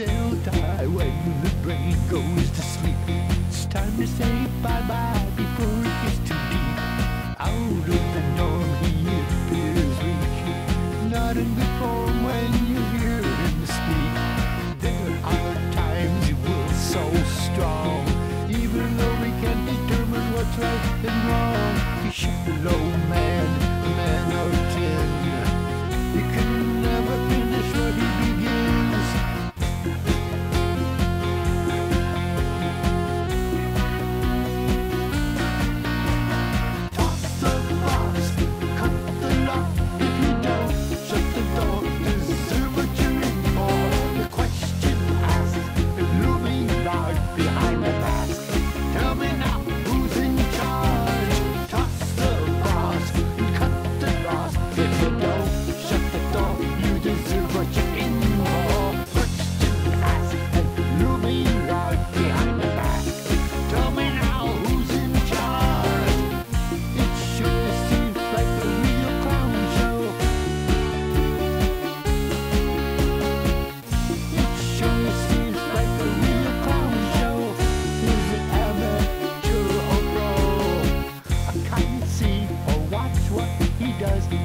The die when the brain goes to sleep. It's time to say bye bye before it gets too deep. Out of the norm, he appears weak. Not in what he does